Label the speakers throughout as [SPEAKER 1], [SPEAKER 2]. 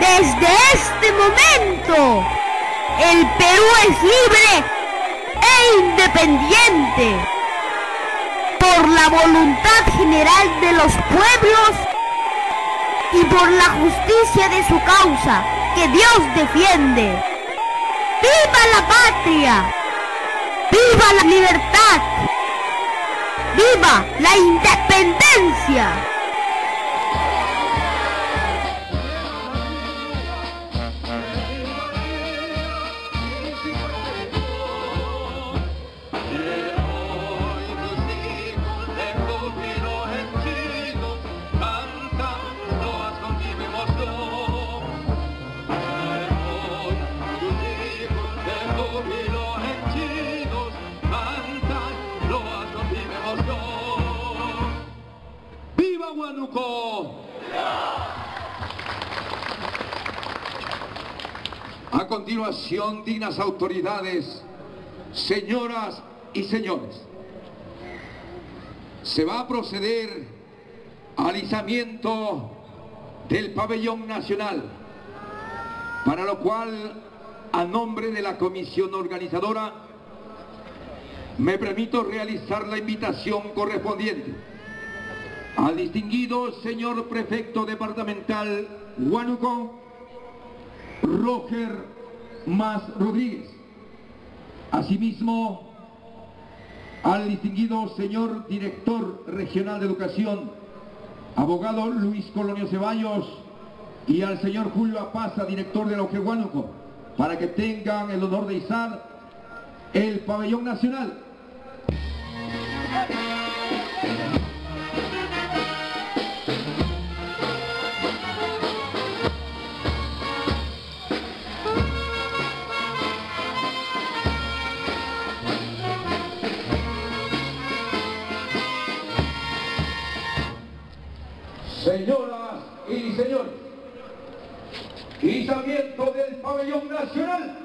[SPEAKER 1] Desde este momento, el Perú es libre e independiente por la voluntad general de los pueblos y por la justicia de su causa que Dios defiende. ¡Viva la patria! ¡Viva la libertad! ¡Viva la independencia!
[SPEAKER 2] A continuación, dignas autoridades, señoras y señores, se va a proceder al izamiento del pabellón nacional, para lo cual, a nombre de la comisión organizadora, me permito realizar la invitación correspondiente al distinguido señor prefecto departamental Huánuco, Roger Más Rodríguez. Asimismo, al distinguido señor director regional de educación, abogado Luis Colonio Ceballos, y al señor Julio Apaza, director de la OGE Huánuco, para que tengan el honor de izar el pabellón nacional. Señoras y señores, izamiento del pabellón nacional.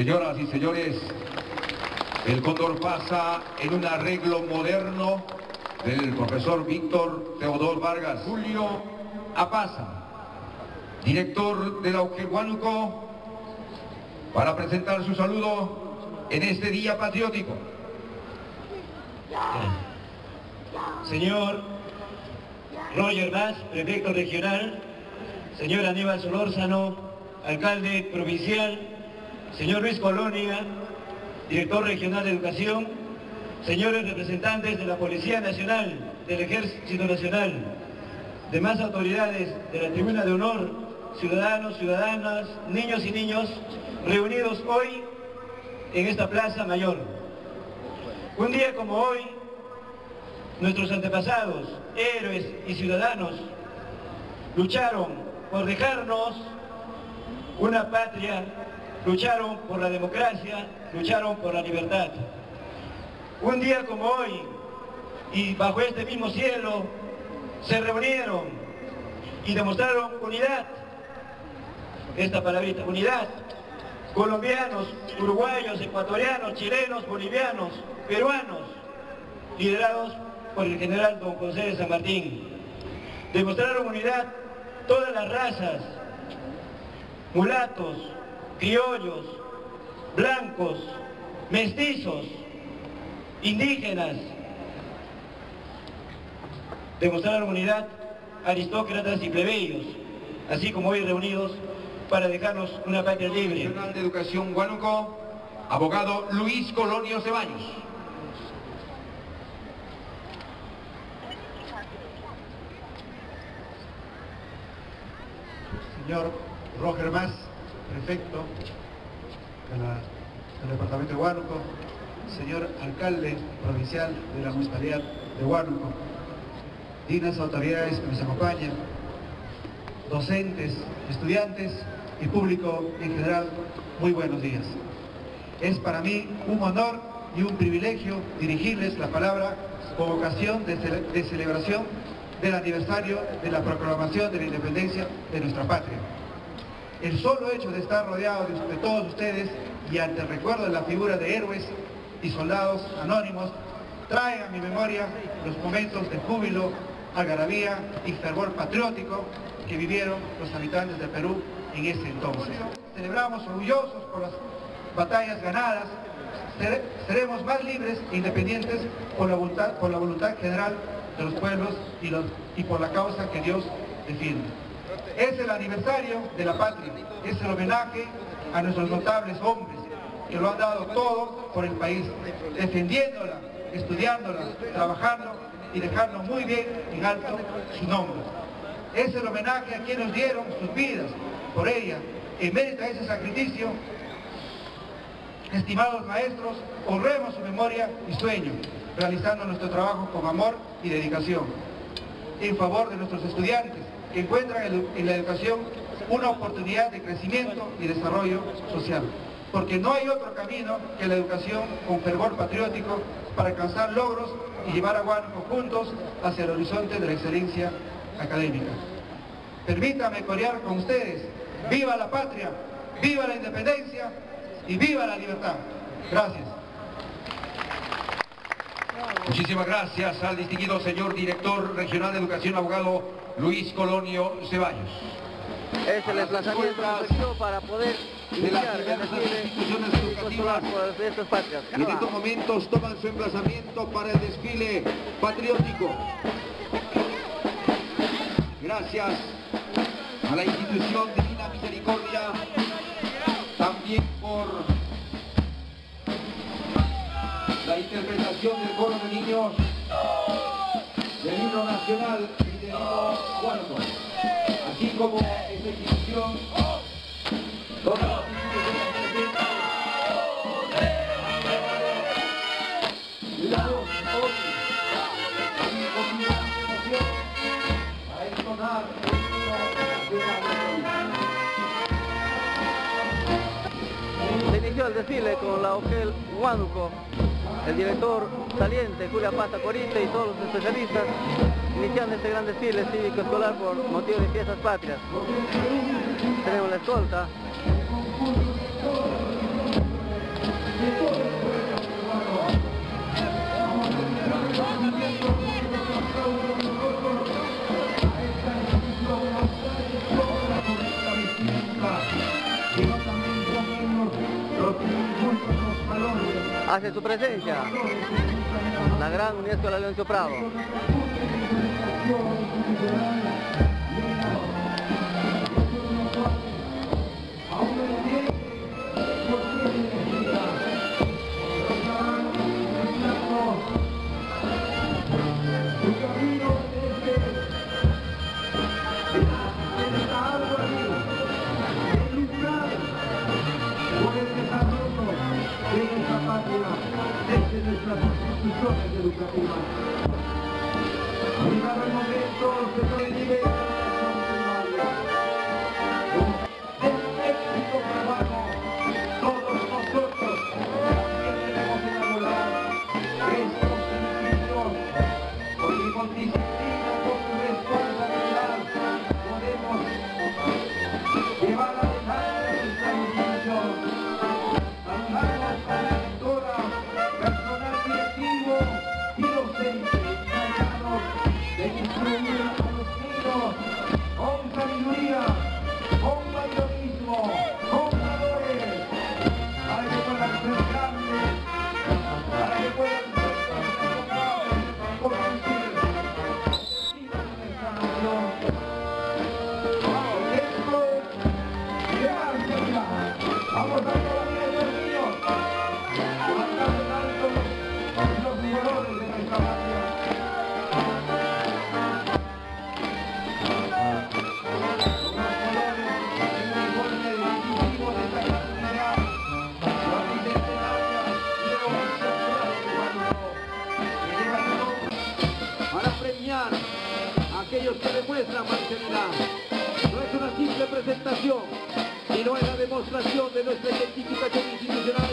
[SPEAKER 2] Señoras y señores, el cóndor pasa en un arreglo moderno del profesor Víctor Teodor Vargas. Julio Apaza, director de la Huánuco, para presentar su saludo en este día patriótico.
[SPEAKER 3] Señor Roger Vaz, prefecto regional, señor Aníbal Solórzano, alcalde provincial, señor Luis Colonia, director regional de educación, señores representantes de la Policía Nacional, del Ejército Nacional, demás autoridades de la Tribuna de Honor, ciudadanos, ciudadanas, niños y niños, reunidos hoy en esta Plaza Mayor. Un día como hoy, nuestros antepasados, héroes y ciudadanos, lucharon por dejarnos una patria, lucharon por la democracia, lucharon por la libertad. Un día como hoy, y bajo este mismo cielo, se reunieron y demostraron unidad. Esta palabrita, unidad. Colombianos, uruguayos, ecuatorianos, chilenos, bolivianos, peruanos, liderados por el general don José de San Martín. Demostraron unidad todas las razas, mulatos, criollos, blancos, mestizos, indígenas. Demostraron unidad aristócratas y plebeyos, así como hoy reunidos para dejarnos una patria libre.
[SPEAKER 2] Nacional de Educación Huánuco, abogado Luis Colonio Ceballos.
[SPEAKER 4] Señor Roger Más, prefecto del departamento de Huánuco, señor alcalde provincial de la municipalidad de Huánuco, dignas autoridades que nos acompañan, docentes, estudiantes y público en general, muy buenos días. Es para mí un honor y un privilegio dirigirles la palabra con ocasión de, de celebración del aniversario de la proclamación de la independencia de nuestra patria. El solo hecho de estar rodeado de, todos ustedes y ante el recuerdo de la figura de héroes y soldados anónimos, trae a mi memoria los momentos de júbilo, algarabía y fervor patriótico que vivieron los habitantes de Perú en ese entonces. Celebramos orgullosos por las batallas ganadas, seremos más libres e independientes por la voluntad, por la voluntad general de los pueblos y, y por la causa que Dios defiende. Es el aniversario de la patria, es el homenaje a nuestros notables hombres que lo han dado todo por el país, defendiéndola, estudiándola, trabajando y dejando muy bien en alto su nombre. Es el homenaje a quienes dieron sus vidas por ella. En mérito ese sacrificio, estimados maestros, honremos su memoria y sueño, realizando nuestro trabajo con amor y dedicación, en favor de nuestros estudiantes, que encuentran en la educación una oportunidad de crecimiento y desarrollo social. Porque no hay otro camino que la educación con fervor patriótico para alcanzar logros y llevar a Huánuco juntos hacia el horizonte de la excelencia académica. Permítame corear con ustedes, viva la patria, viva la independencia y viva la libertad. Gracias.
[SPEAKER 2] Muchísimas gracias al distinguido señor director regional de educación, abogado Luis Colonio Ceballos.
[SPEAKER 5] Es el desplazamiento para poder
[SPEAKER 2] de las diversas instituciones educativas
[SPEAKER 5] en
[SPEAKER 2] estos momentos toman su emplazamiento para el desfile patriótico. Gracias a la institución Divina Misericordia, también por la interpretación del coro de niños del himno nacional cuarto, así como esta institución. Instituciones la a entonar.
[SPEAKER 5] Se inició el desfile con la OGEL Huánuco el director saliente Julia Pata Corite y todos los especialistas iniciando este gran desfile cívico escolar por motivo de fiestas patrias. Tenemos la escolta hace su presencia la gran Universidad de Leoncio Prado.
[SPEAKER 2] Educativas. Ha llegado el momento de a
[SPEAKER 6] aquellos que demuestran marcialidad. No es una simple presentación, sino es la demostración de nuestra identificación institucional,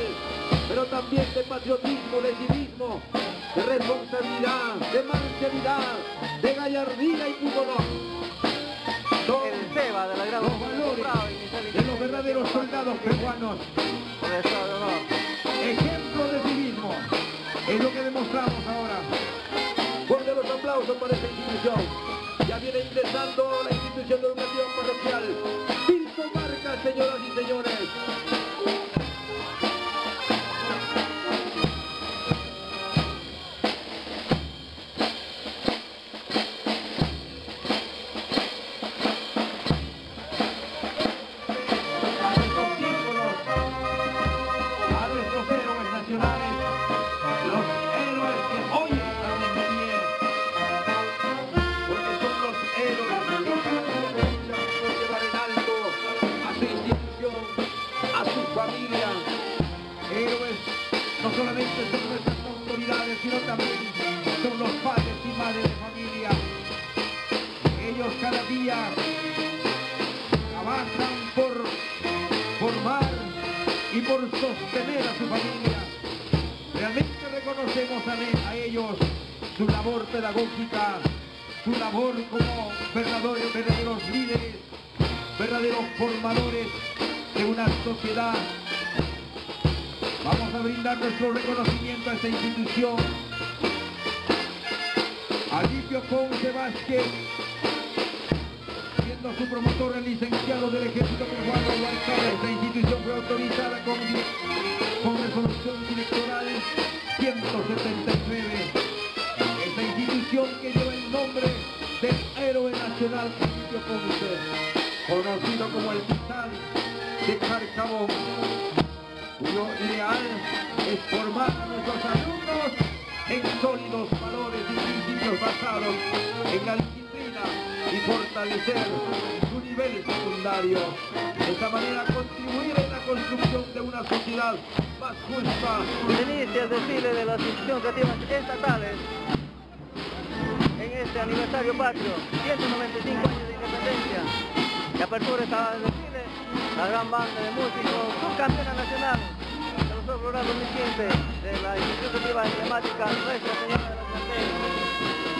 [SPEAKER 6] pero también de patriotismo, de civismo, de responsabilidad, de marcialidad, de gallardía y pudor. Son
[SPEAKER 5] El Seba de la gran
[SPEAKER 6] los valores de los verdaderos soldados peruanos. Ejemplo de civismo es lo que demostramos ahora. Aplausos para esta institución. Ya viene ingresando la institución de educación parroquial.
[SPEAKER 2] Día trabajan por formar y por sostener a su familia. Realmente reconocemos a, ellos su labor pedagógica, su labor como verdaderos, verdaderos líderes, verdaderos formadores de una sociedad Vamos a brindar nuestro reconocimiento a esta institución. Alipio Ponce Vázquez, siendo su promotor el licenciado del Ejército Peruano Guarcado. Esta institución fue autorizada con, resolución directoral 179. Esta institución que lleva el nombre del héroe nacional Alipio Ponce, conocido como el Titán de Carcabón cuyo ideal es formar a nuestros alumnos en sólidos valores y principios basados en la fortalecer su nivel secundario. De esta manera contribuir en la construcción de una sociedad más justa,
[SPEAKER 5] inicia el desfile de las instituciones educativas estatales en este aniversario patrio, 195 años de independencia. De apertura estaba el desfile, la gran banda de músicos, subcampeona nacional de los Rural 2015 de la institución educativa emblemática Nuestra Señora de las Mercedes.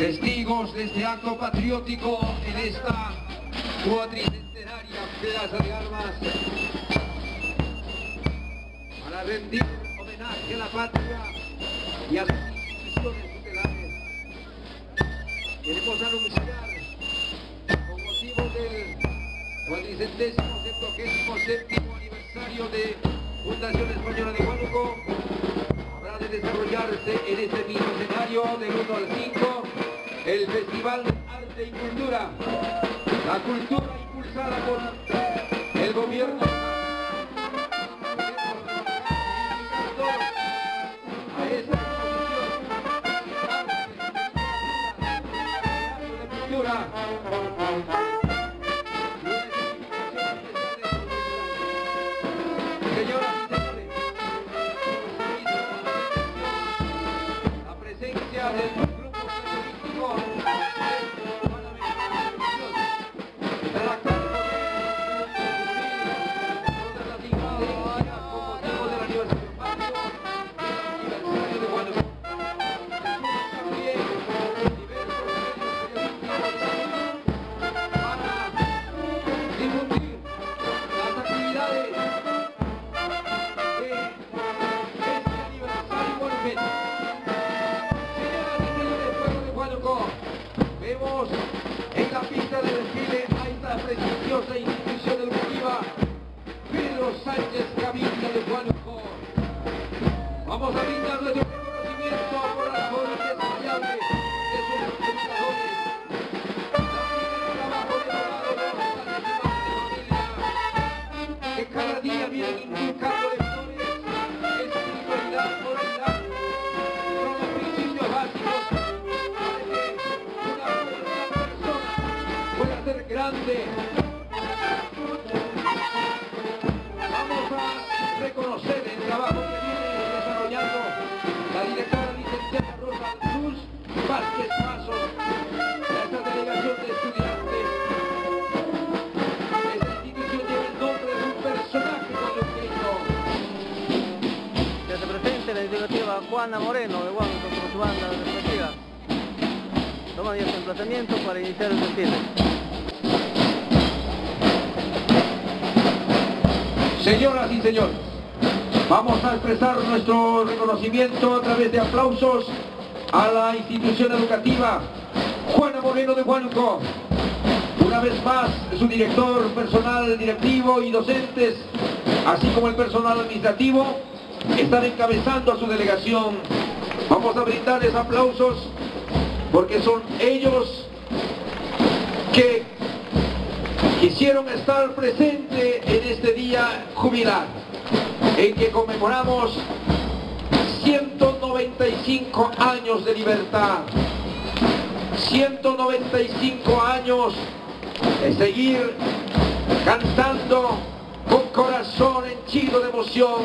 [SPEAKER 2] Testigos de este acto patriótico en esta cuatricentenaria Plaza de Armas, para rendir homenaje a la patria y a sus instituciones tutelares. Queremos anunciar, con motivo del cuadricentésimo septuagésimo séptimo aniversario de Fundación Española de Huánuco, habrá de desarrollarse en este mismo escenario del 1 al 5 el Festival de Arte y Cultura, la cultura impulsada por el gobierno Señores, vamos a expresar nuestro reconocimiento a través de aplausos a la institución educativa Juana Moreno de Huánuco. Una vez más, su director, personal directivo y docentes, así como el personal administrativo, están encabezando a su delegación. Vamos a brindarles aplausos porque son ellos que quisieron estar presentes en este día jubilar, en que conmemoramos 195 años de libertad, 195 años de seguir cantando con corazón henchido de emoción.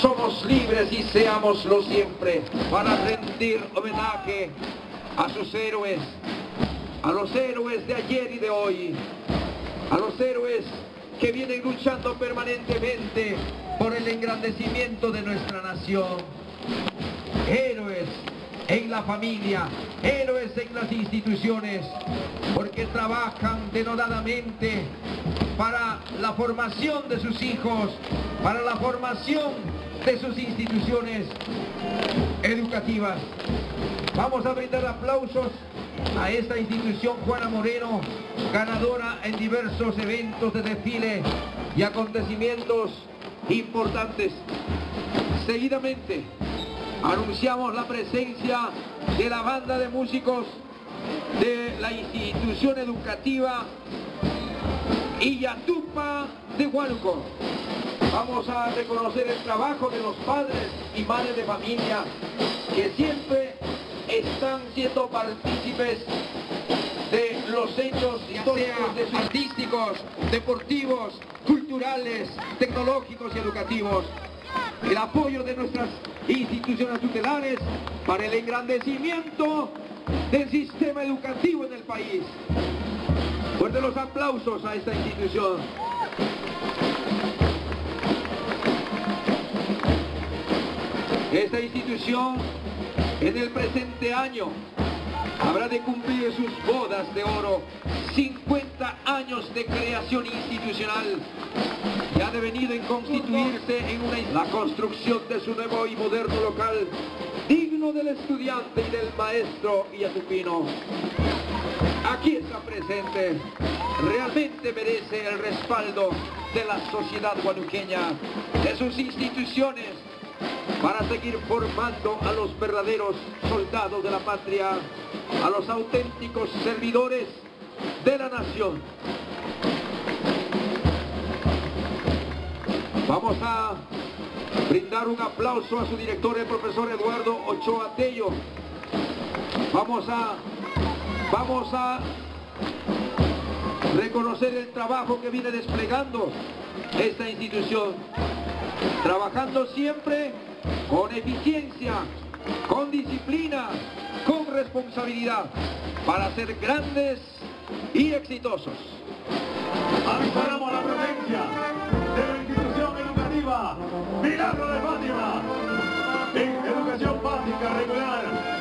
[SPEAKER 2] Somos libres y seámoslo siempre para rendir homenaje a sus héroes, a los héroes de ayer y de hoy, a los héroes que vienen luchando permanentemente por el engrandecimiento de nuestra nación. Héroes en la familia, héroes en las instituciones, porque trabajan denodadamente para la formación de sus hijos, para la formación de sus instituciones educativas. Vamos a brindar aplausos a esta institución Juana Moreno, ganadora en diversos eventos de desfile y acontecimientos importantes. Seguidamente, anunciamos la presencia de la banda de músicos de la institución educativa Illatupa de Huánuco. Vamos a reconocer el trabajo de los padres y madres de familia que siempre están siendo partícipes de los hechos históricos, de deportivos, culturales, tecnológicos y educativos. El apoyo de nuestras instituciones tutelares para el engrandecimiento del sistema educativo en el país. Fuerte los aplausos a esta institución. Esta institución en el presente año habrá de cumplir sus bodas de oro, 50 años de creación institucional y ha devenido en constituirse en una, la construcción de su nuevo y moderno local digno del estudiante y del maestro Iatupino. Aquí está presente, realmente merece el respaldo de la sociedad guanuqueña, de sus instituciones, para seguir formando a los verdaderos soldados de la patria, a los auténticos servidores de la nación. Vamos a brindar un aplauso a su director, el profesor Eduardo Ochoa Tello. Vamos a, vamos a reconocer el trabajo que viene desplegando esta institución, trabajando siempre con eficiencia, con disciplina, con responsabilidad, para ser grandes y exitosos.
[SPEAKER 7] Avisamos la presencia de la institución educativa Milagro de Fátima en educación básica, regular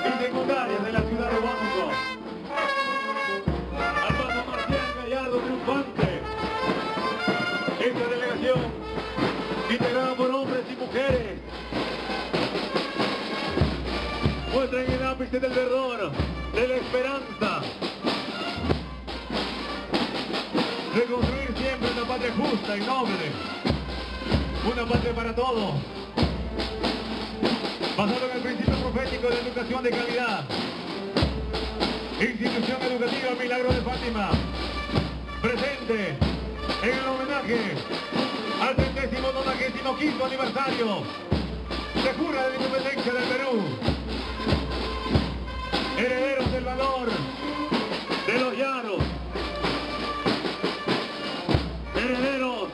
[SPEAKER 7] del verdor, de la esperanza, reconstruir siempre una patria justa y noble, una patria para todos, basado en el principio profético de educación de calidad. Institución Educativa Milagro de Fátima, presente en el homenaje al 35 aniversario de Jura de la Independencia del Perú. Herederos del valor de los llanos, herederos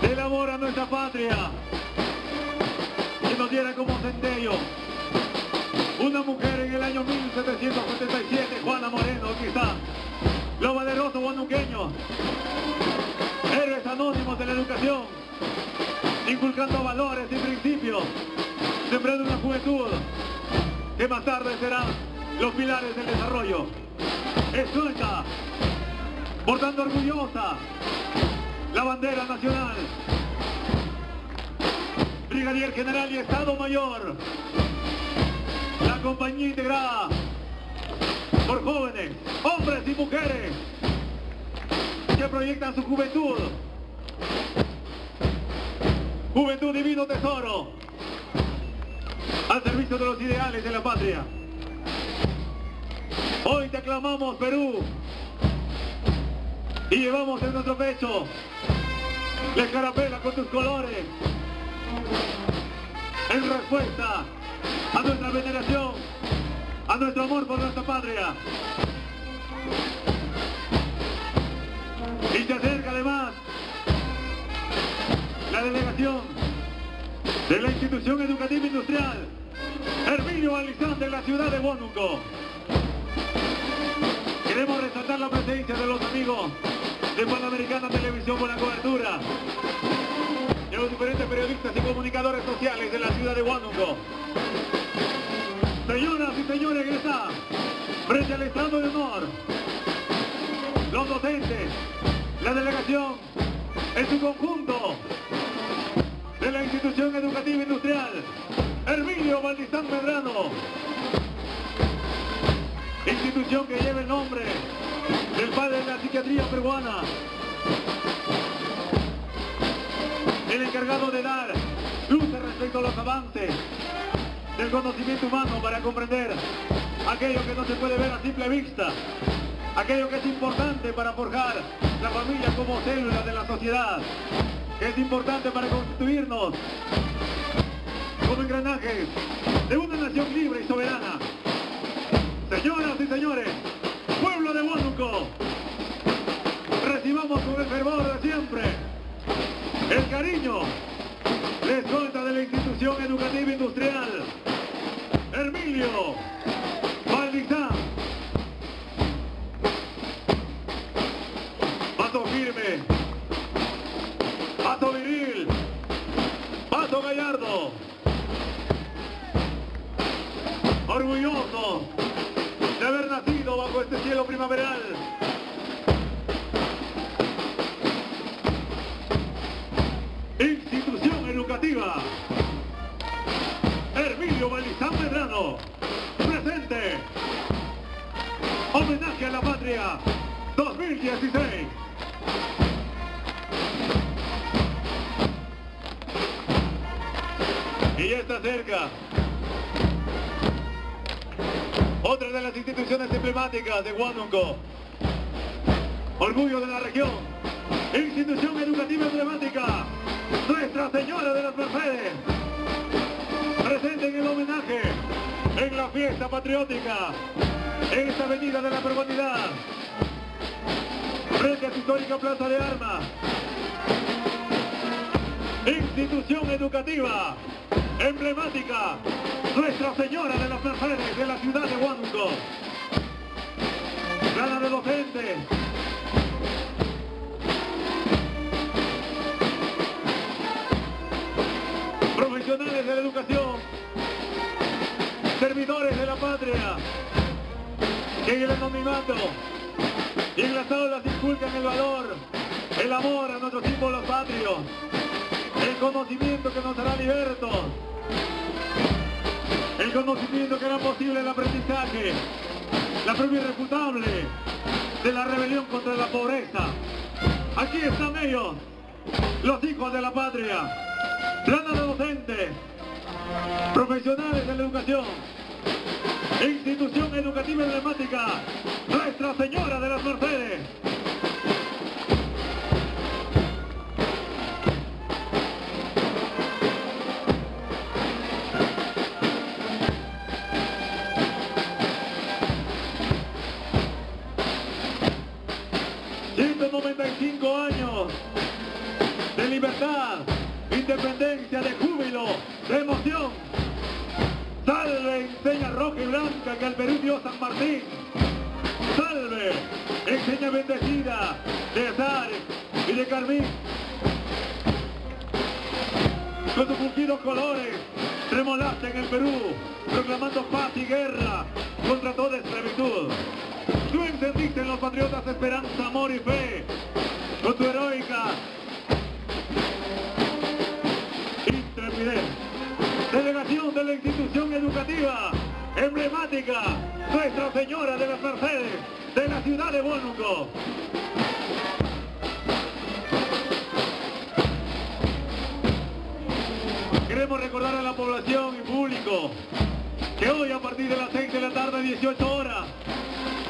[SPEAKER 7] del amor a nuestra patria, que nos diera como centello una mujer en el año 1777, Juana Moreno, está, los valerosos guanuqueños, héroes anónimos de la educación, inculcando valores y principios, sembrando una juventud que más tarde serán los pilares del desarrollo. Es suelta, portando orgullosa la bandera nacional. Brigadier General y Estado Mayor, la compañía integrada por jóvenes, hombres y mujeres que proyectan su juventud. Juventud divino tesoro al servicio de los ideales de la patria. Hoy te aclamamos Perú y llevamos en nuestro pecho la escarapela con tus colores en respuesta a nuestra veneración, a nuestro amor por nuestra patria. Y se acerca además la delegación de la institución educativa industrial Herminio Alizán de la ciudad de Huánuco. Queremos resaltar la presencia de los amigos de Panamericana Televisión por la cobertura de los diferentes periodistas y comunicadores sociales de la ciudad de Huánuco. Señoras y señores, que está frente al estado de honor, los docentes, la delegación en su conjunto la institución educativa industrial Herminio Valdizán Medrano, institución que lleva el nombre del padre de la psiquiatría peruana, el encargado de dar luces respecto a los avances del conocimiento humano para comprender aquello que no se puede ver a simple vista, aquello que es importante para forjar la familia como célula de la sociedad, es importante para constituirnos como engranajes de una nación libre y soberana. Señoras y señores, pueblo de Huánuco, recibamos con el fervor de siempre el cariño, la escolta de la institución educativa industrial, Hermilio Valdizán. Orgulloso de haber nacido bajo este cielo primaveral. Institución educativa. Julio Balizán Medrano. Presente. Homenaje a la patria 2016. Y ya está cerca. Otra de las instituciones emblemáticas de Huánuco. Orgullo de la región. Institución educativa emblemática. Nuestra Señora de las Mercedes. Presente en el homenaje. En la fiesta patriótica. En esta avenida de la Pergonidad. Frente a su histórica Plaza de Armas. Institución educativa emblemática, Nuestra Señora de las Mercedes de la ciudad de Huánuco. Gana de docentes. Profesionales de la educación, servidores de la patria, que en el anonimato. Y en las aulas inculcan el valor, el amor a nuestros símbolos patrios, el conocimiento que nos hará libertos, el conocimiento que hará posible el aprendizaje, la prueba irrefutable de la rebelión contra la pobreza. Aquí están ellos, los hijos de la patria, plana de docentes, profesionales de la educación, institución educativa emblemática, Nuestra Señora de las Mercedes. 95 años de libertad, independencia, de júbilo, de emoción. Salve, enseña roja y blanca que al Perú dio San Martín. Salve, enseña bendecida de azar y de carmín. Con sus fungidos colores, tremolaste en el Perú, proclamando paz y guerra contra toda esclavitud. Encendiste en los patriotas esperanza, amor y fe, con tu heroica intrepidez. Delegación de la institución educativa emblemática, Nuestra Señora de las Mercedes, de la ciudad de Huánuco. Queremos recordar a la población y público que hoy a partir de las 6 de la tarde, 18 horas,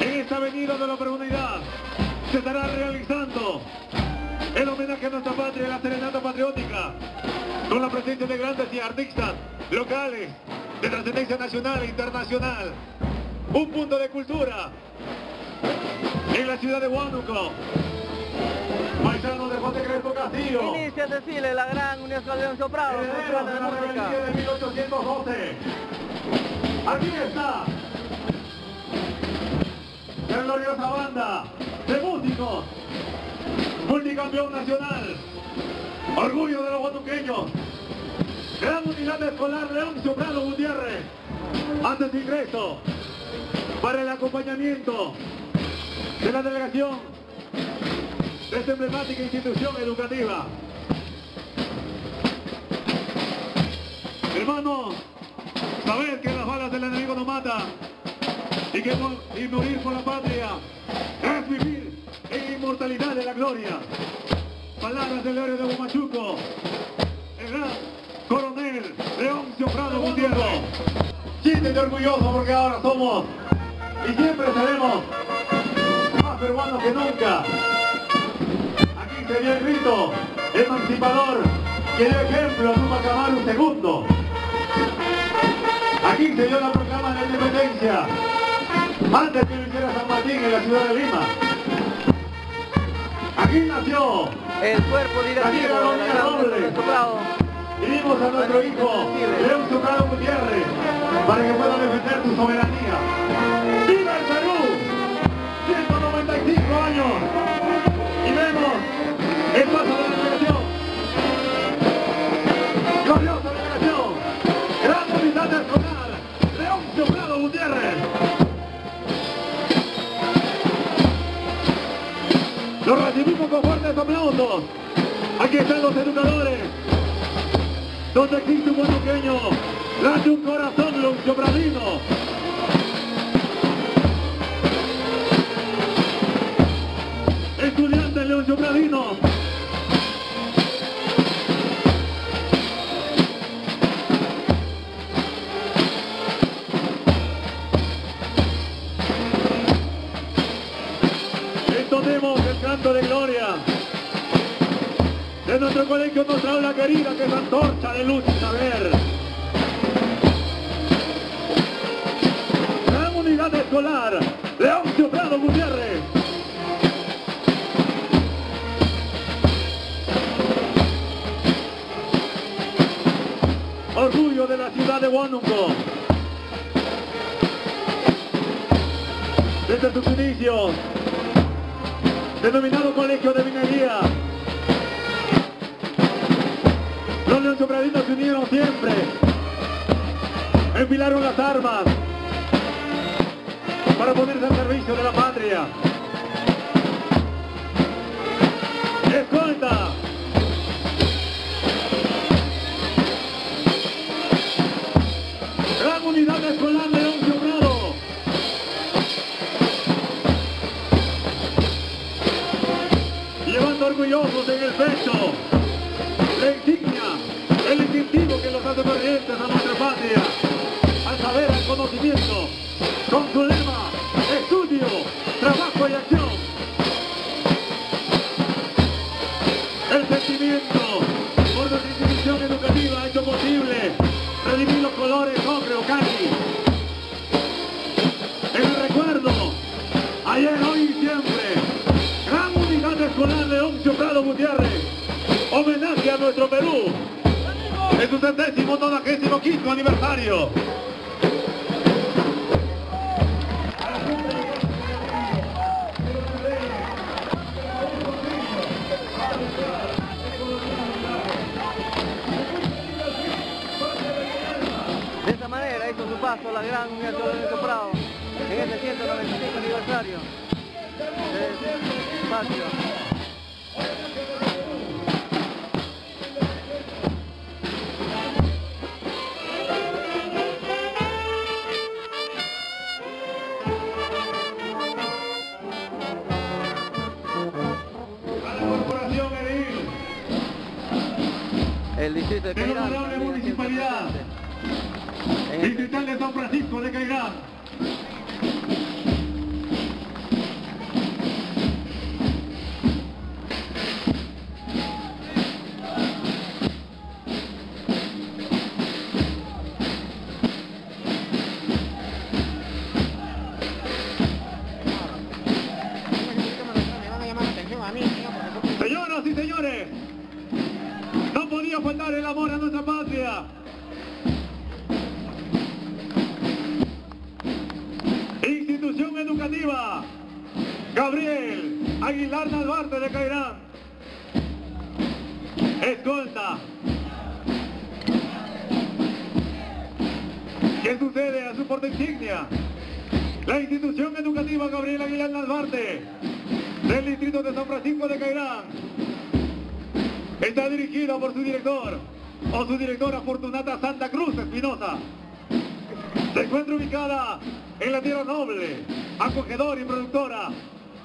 [SPEAKER 7] en esta avenida de la Unidad se estará realizando el homenaje a nuestra patria, la serenata patriótica, con la presencia de grandes y artistas locales de trascendencia nacional e internacional. Un punto de cultura en la ciudad de Huánuco. Paisano de José Crespo Castillo.
[SPEAKER 5] Inicia el desfile la gran de Leoncio Prado,
[SPEAKER 7] de la de 1812. Aquí está la gloriosa banda de músicos, multicampeón nacional, orgullo de los guatuqueños, gran unidad escolar León Soprano Gutiérrez, antes de ingreso, para el acompañamiento de la delegación de esta emblemática institución educativa. Hermanos, saber que las balas del enemigo no matan, y que morir por la patria es vivir en inmortalidad de la gloria. Palabras del héroe de Humachuco, el gran coronel Leoncio Prado Gutiérrez. Siéntete orgulloso porque ahora somos y siempre seremos más peruanos que nunca. Aquí se dio el grito emancipador que dio ejemplo a Tupac Amaru II. Aquí se dio la proclama de la independencia antes que lo hiciera San Martín en la ciudad de Lima. Aquí nació
[SPEAKER 5] el cuerpo directivo de la.
[SPEAKER 7] Y dimos a nuestro hijo León Soprado Gutiérrez para que pueda defender su soberanía. ¡Viva el Perú! 195 años. Fuertes aplausos. Aquí están los educadores. donde existe un guanuqueño, late un corazón Lucio Bradino. Estudiante nuestro colegio, nuestra aula querida, que es antorcha de luz y saber. Gran unidad escolar, Leoncio Prado Gutiérrez. Orgullo de la ciudad de Huánuco. Desde sus inicios, denominado Colegio de Minería, los León Sobradinos se unieron siempre, enfilaron las armas para ponerse al servicio
[SPEAKER 5] de la
[SPEAKER 7] patria. Se encuentra ubicada en la tierra noble, acogedora y productora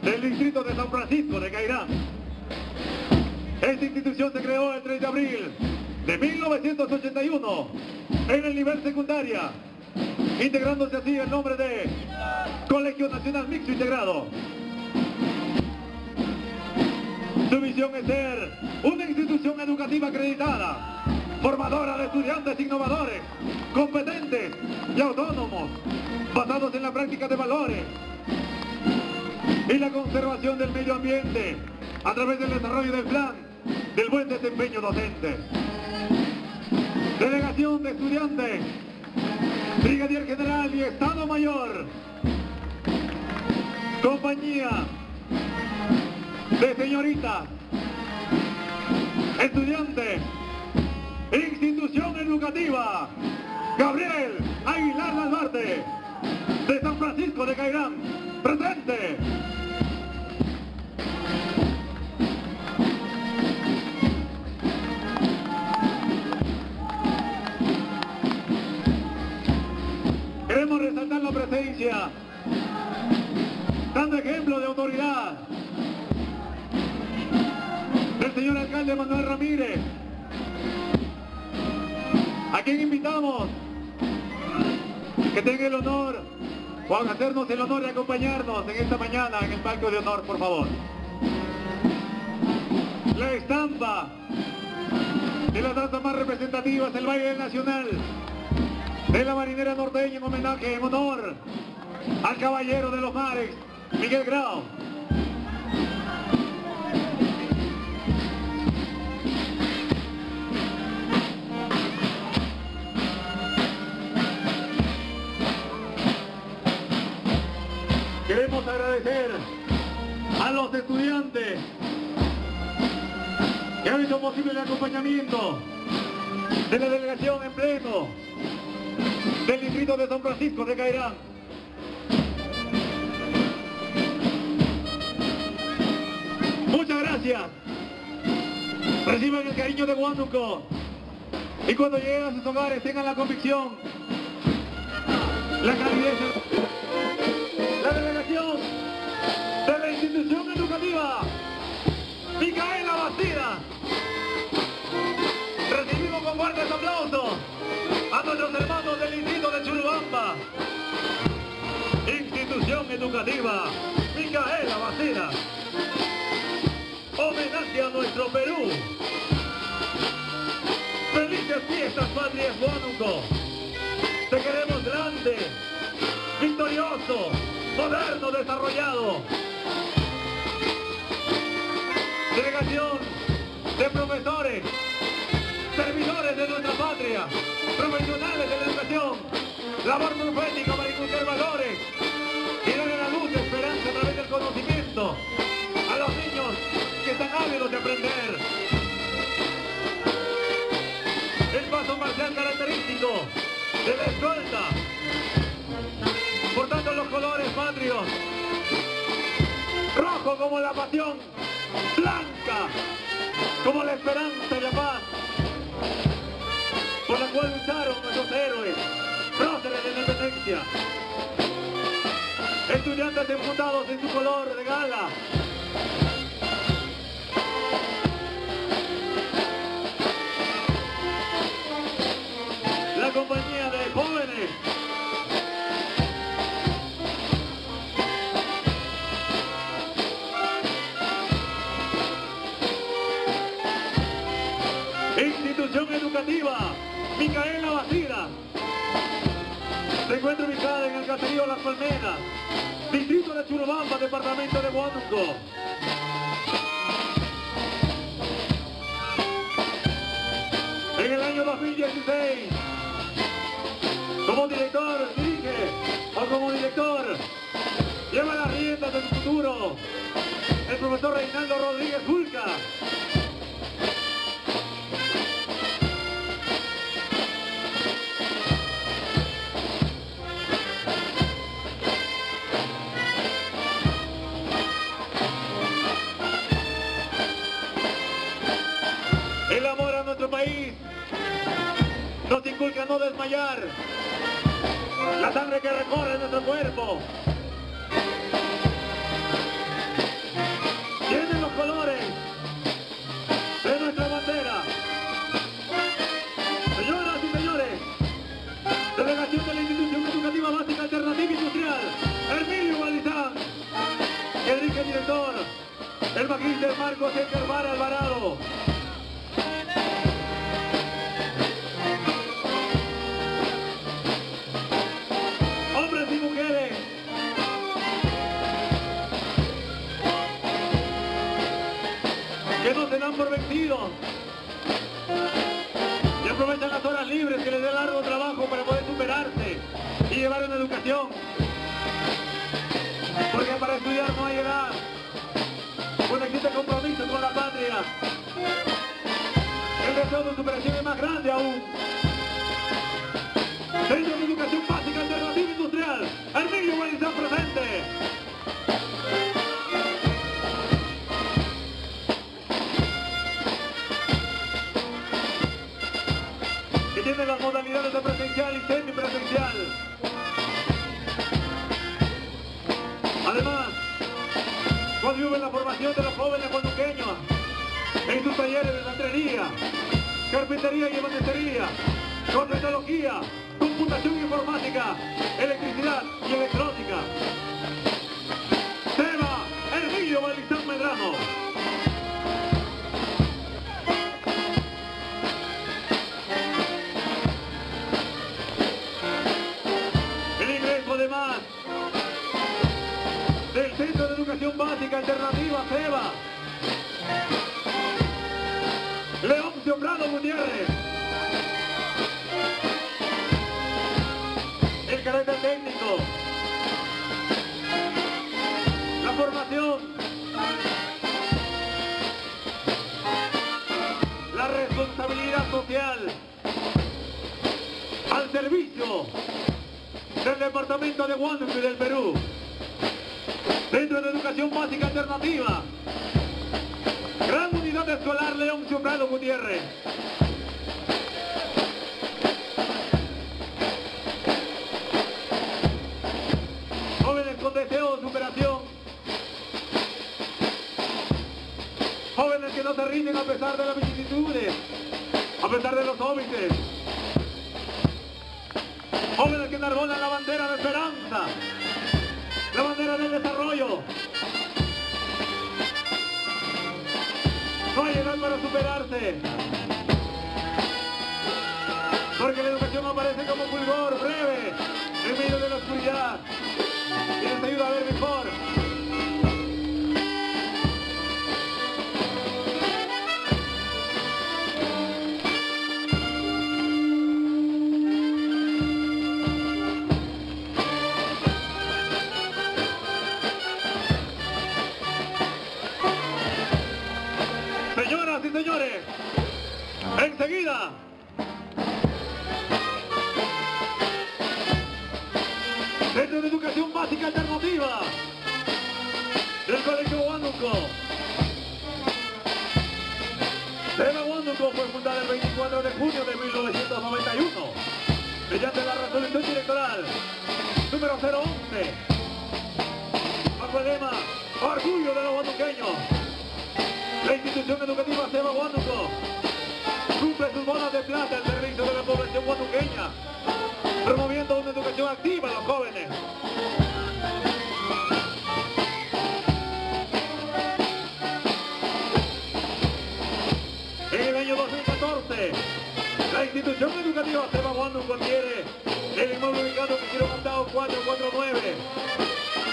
[SPEAKER 7] del distrito de San Francisco de Cairán. Esta institución se creó el 3 de abril de 1981 en el nivel secundaria, integrándose así el nombre de Colegio Nacional Mixto Integrado. Su misión es ser una institución educativa acreditada, formadora de estudiantes innovadores, competentes y autónomos, basados en la práctica de valores y la conservación del medio ambiente a través del desarrollo del plan del buen desempeño docente. Delegación de estudiantes, Brigadier General y Estado Mayor, compañía de señoritas, estudiantes, e institución educativa Gabriel Aguilar Lalvarte de San Francisco de Cairán, presente. Queremos resaltar la presencia, dando ejemplo de autoridad, del señor alcalde Manuel Ramírez, a quien invitamos que tenga el honor o hacernos el honor de acompañarnos en esta mañana en el palco de honor, por favor. La estampa de las danzas más representativas, el baile nacional de la marinera norteña en homenaje, en honor al caballero de los mares, Miguel Grau. Agradecer a los estudiantes que han hecho posible el acompañamiento de la delegación en pleno del distrito de San Francisco de Cairán. Muchas gracias. Reciban el cariño de Huánuco y cuando lleguen a sus hogares tengan la convicción, la calidez, de la institución educativa Micaela Bastida. Recibimos con fuertes aplausos a nuestros hermanos del distrito de Churubamba. Institución educativa Micaela Bastida. Homenaje a nuestro Perú. Felices fiestas patrias Huánuco. Te queremos grande, victorioso, moderno, desarrollado. Delegación de profesores, servidores de nuestra patria, profesionales de la educación, labor profética para inculcar valores y darle la luz de esperanza a través del conocimiento a los niños que están ávidos de aprender. El paso marcial característico de la escolta, portando los colores patrios, rojo como la pasión, blanca como la esperanza y la paz, por la cual lucharon nuestros héroes, próceres de la independencia. Estudiantes enfundados en su color de gala. Micaela Bastida. Se encuentra ubicada en el caserío Las Palmeras, distrito de Churubamba, departamento de Huánuco. 011. Orgullo de los guanduqueños. La institución educativa Seba Guanduco cumple sus bolas de plata al servicio de la población guanduqueña, promoviendo una educación activa a los jóvenes. En el año 2014, la institución educativa Seba Guanduco tiene el inmueble ubicado que quiero montado 449,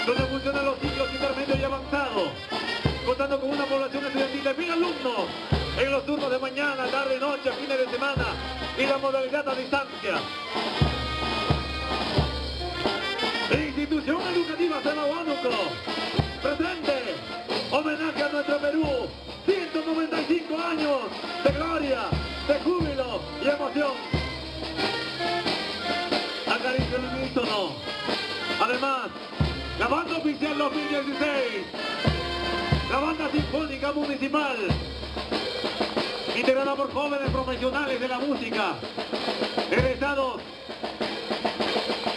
[SPEAKER 7] donde funcionan los ciclos intermedios y avanzados, contando con una población estudiantil de mil alumnos en los turnos de mañana, tarde, noche, fines de semana y la modalidad a distancia. E institución educativa San el unísono. Además, la banda oficial 2016, la banda sinfónica municipal, integrada por jóvenes profesionales de la música, egresados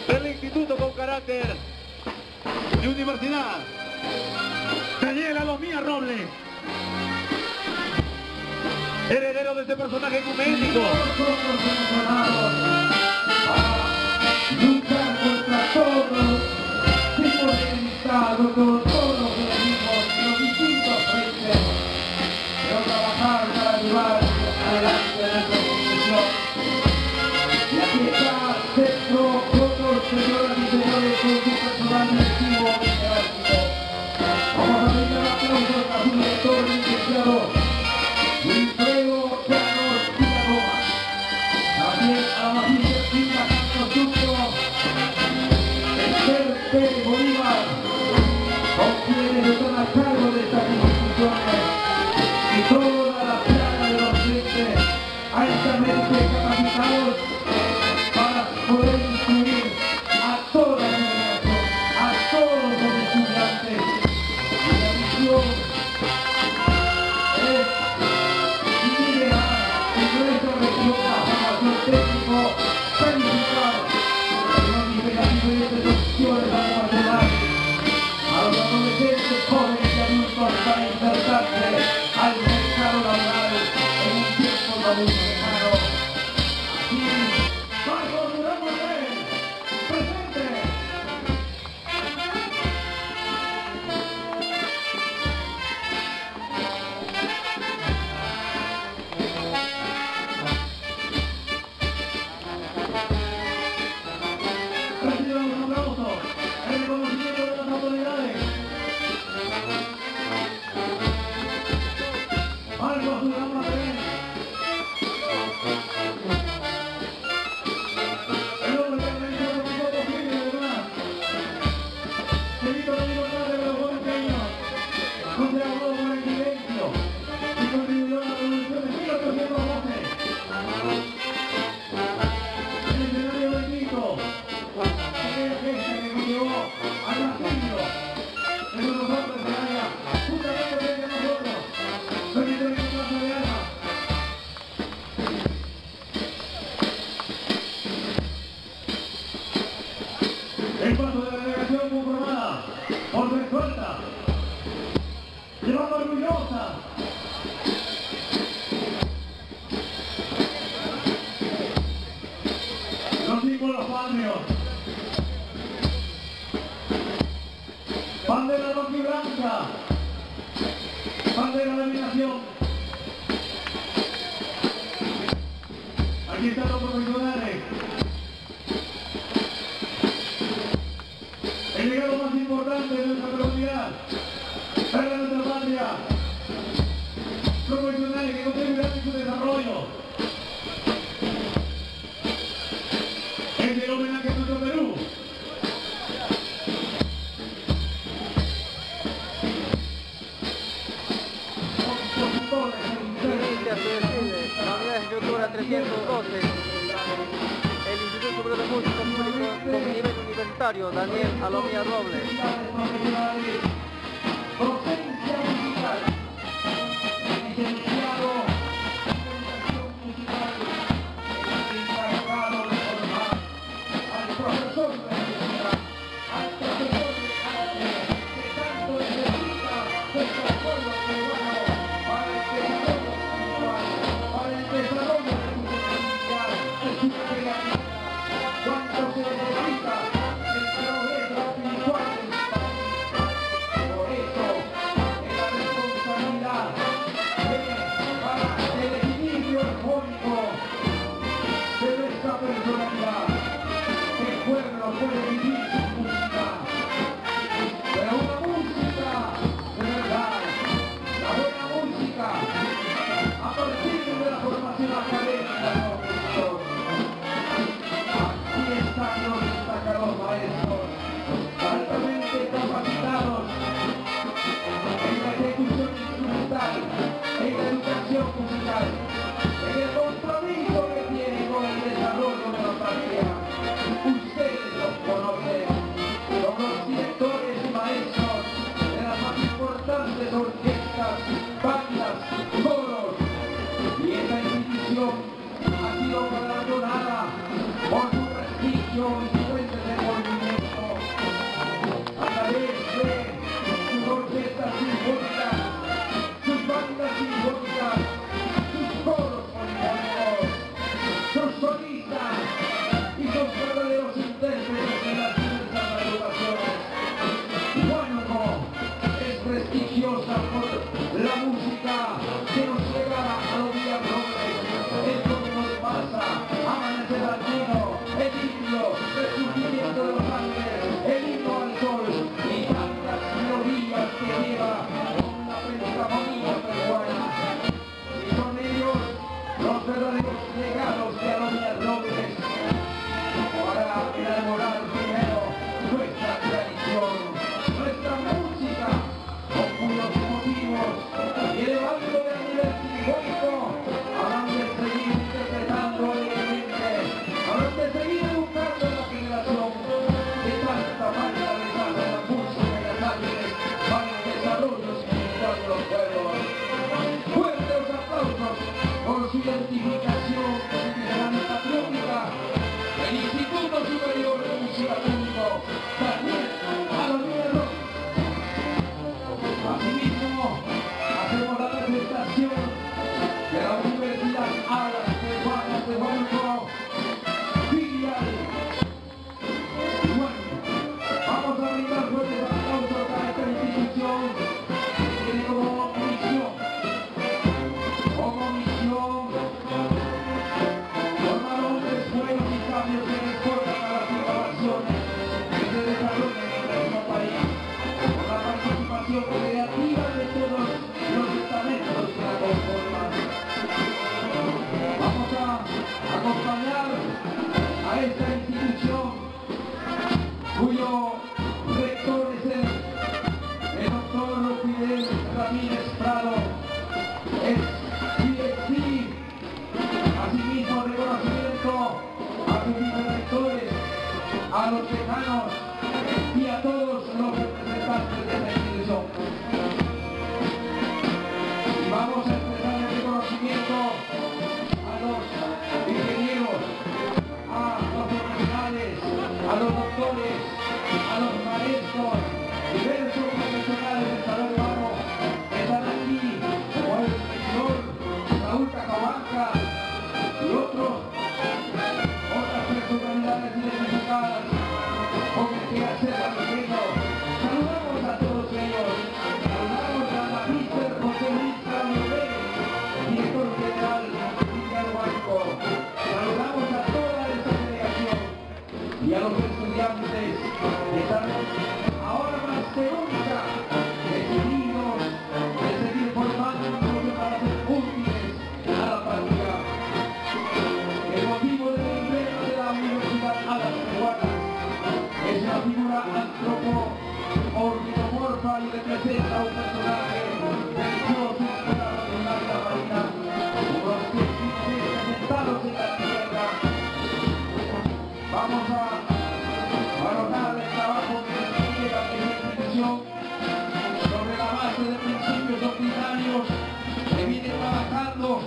[SPEAKER 7] del instituto con carácter de universidad. Daniela Lomía Robles heredero de este personaje ecuménico.
[SPEAKER 2] Luchando contra todos, sin molestar a los
[SPEAKER 5] Daniel Alomía Robles.
[SPEAKER 2] religiosa por la mujer. certificación profesional patriótica del Instituto Superior de Música Público, Daniel Alonero. Asimismo, hacemos la presentación de la Universidad Árabe. big joy. Esta vez ahora más teórica, decidimos decidir por más para ser útiles a la patria. El motivo del empleo de la universidad a las tatuadas es la figura antropomorfa y de presenta un natural. sobre la base de principios doctrinarios que viene trabajando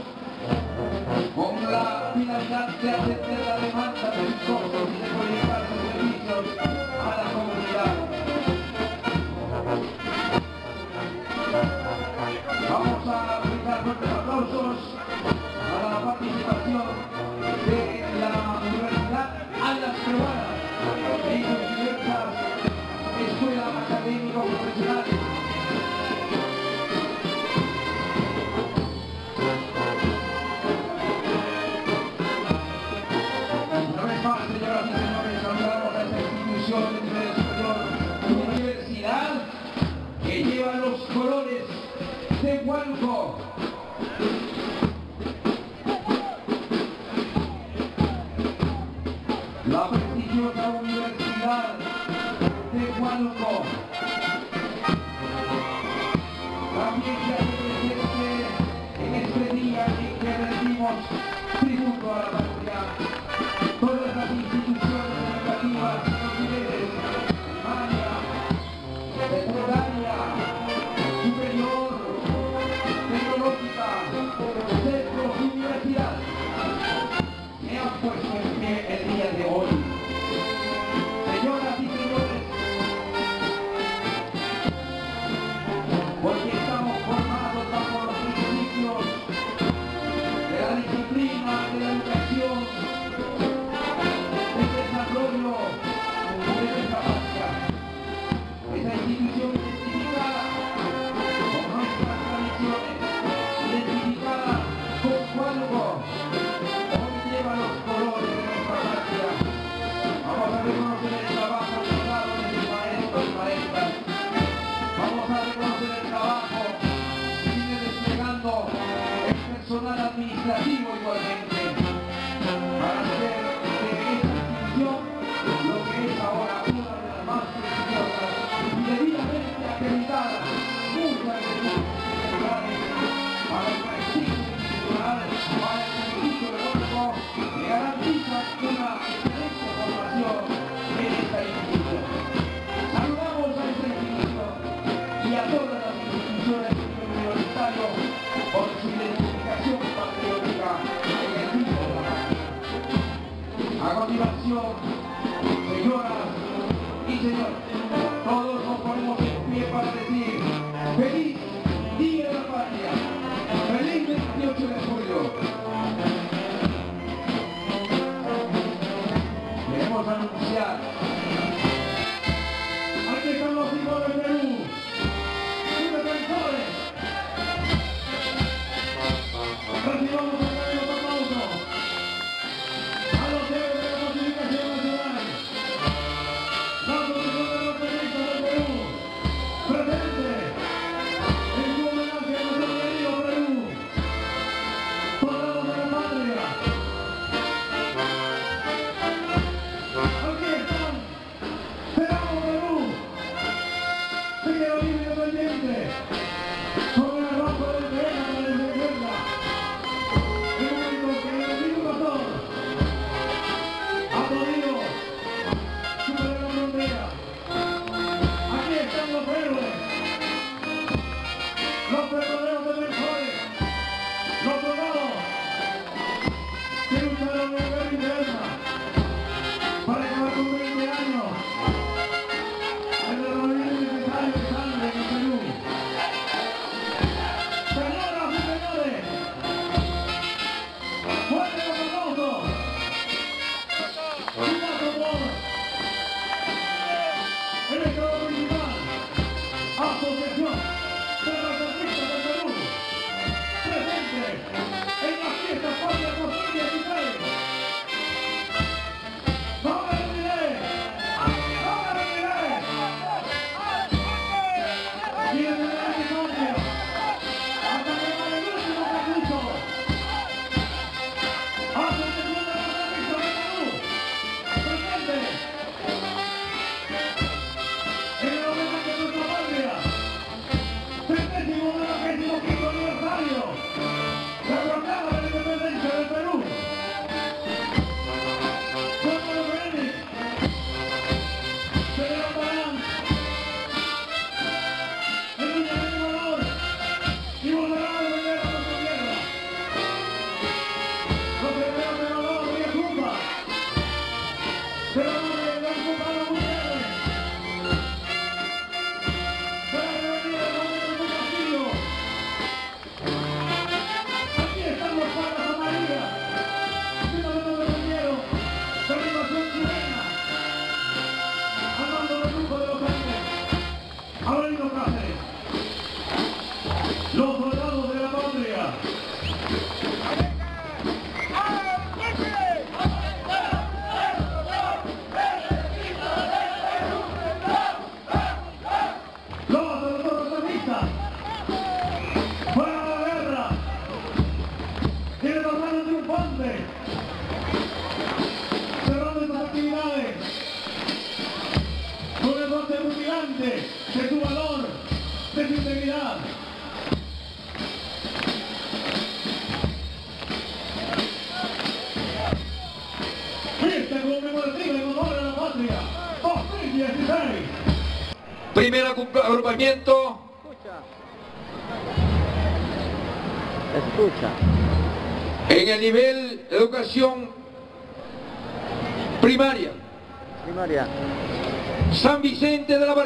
[SPEAKER 2] con la finalidad de atender la demanda de sus costos y de proyectar sus servicios a la comunidad. Vamos a brindar nuestros aplausos a la participación de la Universidad Alas Peruanas.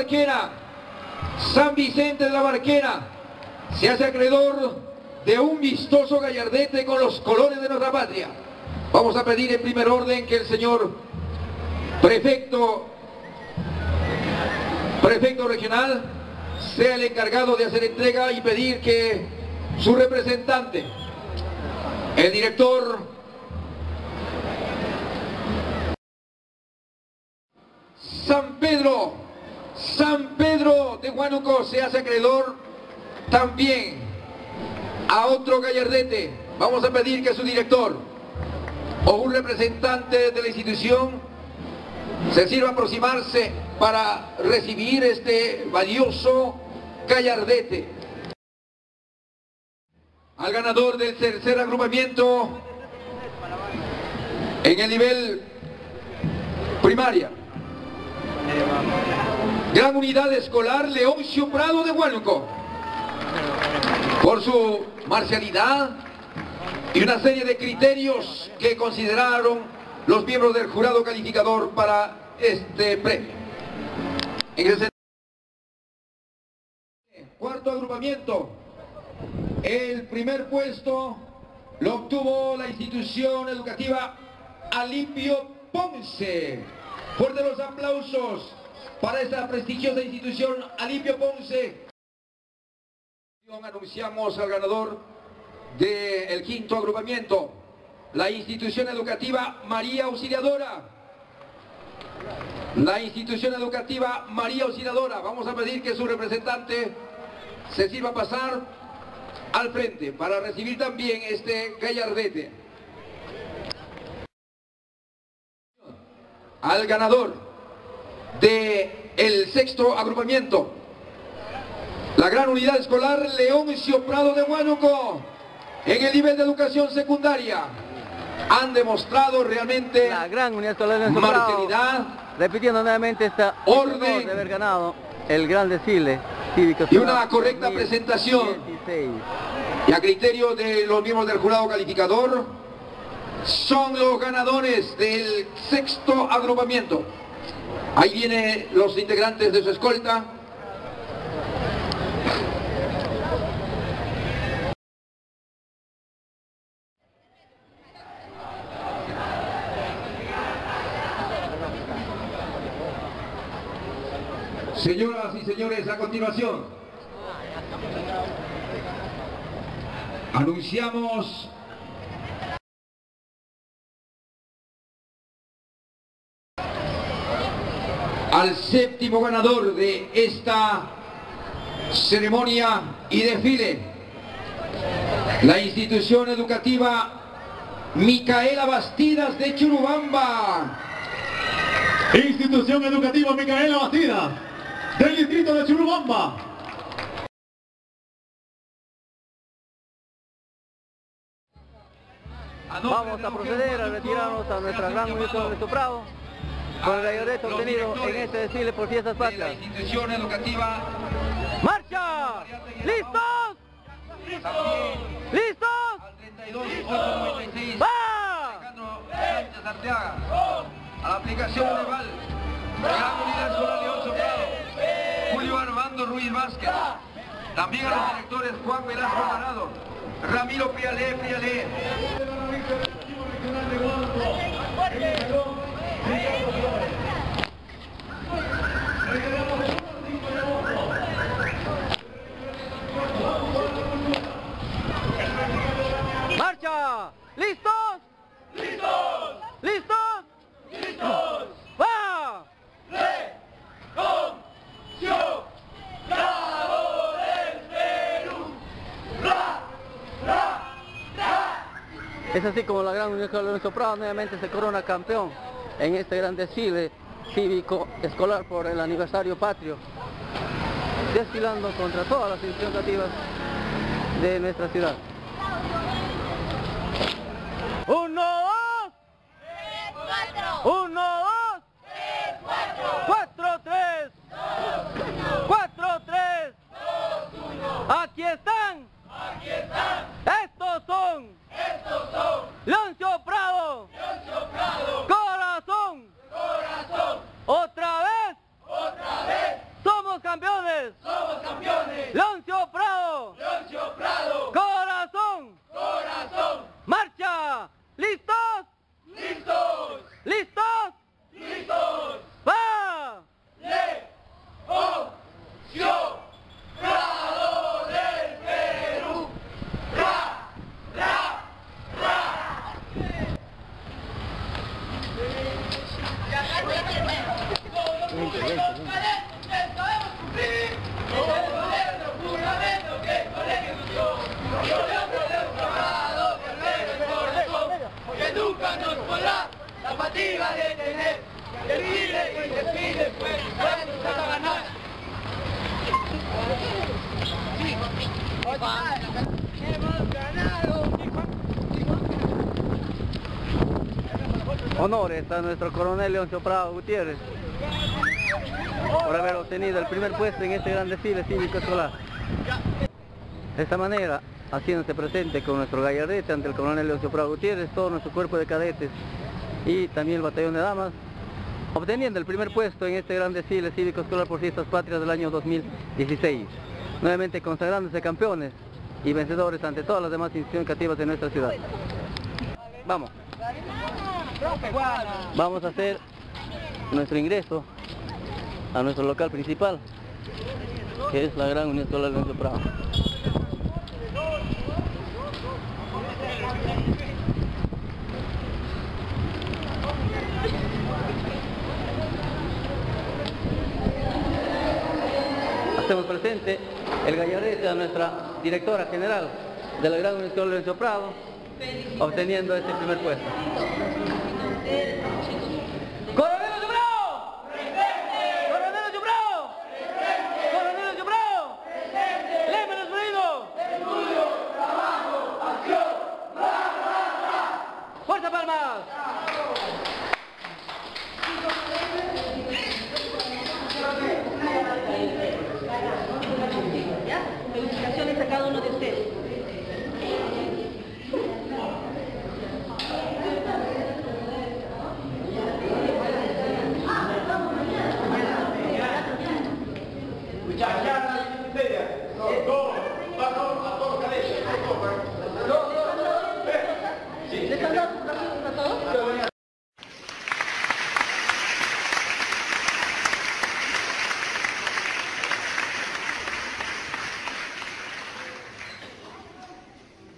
[SPEAKER 2] Barquera, San Vicente de la Barquera se hace acreedor de un vistoso gallardete con los colores de nuestra patria. Vamos a pedir en primer orden que el señor prefecto, prefecto regional sea el encargado de hacer entrega y pedir que su representante, el director San Pedro, San Pedro de Huánuco se hace acreedor también a otro gallardete. Vamos a pedir que su director o un representante de la institución se sirva a aproximarse para recibir este valioso gallardete. Al ganador del tercer agrupamiento en el nivel primaria. Gran Unidad Escolar Leoncio Prado de Huánuco. Por su marcialidad y una serie de criterios que consideraron los miembros del jurado calificador para este premio. En el cuarto agrupamiento, el primer puesto lo obtuvo la institución educativa Alipio Ponce. Fuerte los aplausos para esta prestigiosa institución Alipio Ponce. Anunciamos al ganador del quinto agrupamiento, la institución educativa María Auxiliadora. La institución educativa María Auxiliadora. Vamos a pedir que su representante se sirva a pasar al frente para recibir también este gallardete. Al ganador de el sexto agrupamiento, la gran unidad escolar Leoncio Prado de Huánuco, en el nivel de educación secundaria, han demostrado realmente
[SPEAKER 5] La gran unidad escolar Prado,
[SPEAKER 2] marcialidad
[SPEAKER 5] repitiendo nuevamente esta
[SPEAKER 2] Orden.
[SPEAKER 5] de haber ganado el gran desfile cívico.
[SPEAKER 2] Y una correcta presentación.
[SPEAKER 5] 2016.
[SPEAKER 2] y a criterio de los miembros del jurado calificador, son los ganadores del sexto agrupamiento. Ahí vienen los integrantes de su escolta. Señoras y señores, a continuación, anunciamos al séptimo ganador de esta ceremonia y desfile, la institución educativa Micaela Bastidas de Churubamba.
[SPEAKER 7] Institución Educativa Micaela Bastida, del distrito de Churubamba.
[SPEAKER 5] Vamos a proceder a retirarnos a nuestra gran unidad de nuestro Prado con el gallardete obtenido en este desfile por fiestas
[SPEAKER 2] de la
[SPEAKER 5] patrias.
[SPEAKER 2] institución educativa.
[SPEAKER 5] ¡Marcha! ¿Listos? ¿Listos?
[SPEAKER 2] al 32 896
[SPEAKER 5] ¡Va!
[SPEAKER 2] Alejandro Sánchez Arteaga. A la aplicación Unidad Escolar León Julio Armando Ruiz Vázquez. También a los directores Juan Velasco Alvarado. Ramiro Prialé Prialé
[SPEAKER 5] ¡Marcha! ¿Listos? ¡Listos! ¿Listos? ¡Listos! ¡Va! Es así como la gran Unión Escolar Lorenzo Prado nuevamente se corona campeón en este gran desfile cívico escolar por el aniversario patrio desfilando contra todas las instituciones de nuestra ciudad. Uno, dos. Uno, dos. Cuatro, tres. Cuatro, tres. Aquí están. Estos son. Leoncio Prado. Corazón. Otra vez. Somos campeones.
[SPEAKER 8] Somos campeones.
[SPEAKER 5] Leoncio Prado.
[SPEAKER 8] Leoncio Prado.
[SPEAKER 5] Corazón.
[SPEAKER 8] Corazón.
[SPEAKER 5] Marcha. ¿Listos?
[SPEAKER 8] Listos.
[SPEAKER 5] ¿Listos?
[SPEAKER 8] Listos.
[SPEAKER 5] ¡Va!
[SPEAKER 8] Leoncio Prado del Perú. Ra, ra, ra. Que
[SPEAKER 5] Honores a nuestro coronel Leoncio Prado Gutiérrez por haber obtenido el primer puesto en este gran desfile cívico escolar. De esta manera, haciéndose presente con nuestro gallardete ante el coronel Leoncio Prado Gutiérrez, todo nuestro cuerpo de cadetes y también el batallón de damas, obteniendo el primer puesto en este gran desfile cívico escolar por fiestas patrias del año 2016, nuevamente consagrándose campeones y vencedores ante todas las demás instituciones educativas de nuestra ciudad. Vamos. Vamos a hacer nuestro ingreso a nuestro local principal, que es la Gran Unión Escolar Leoncio Prado. Hacemos presente el gallarete a nuestra directora general de la Gran Universidad Lorenzo Prado, obteniendo este primer puesto.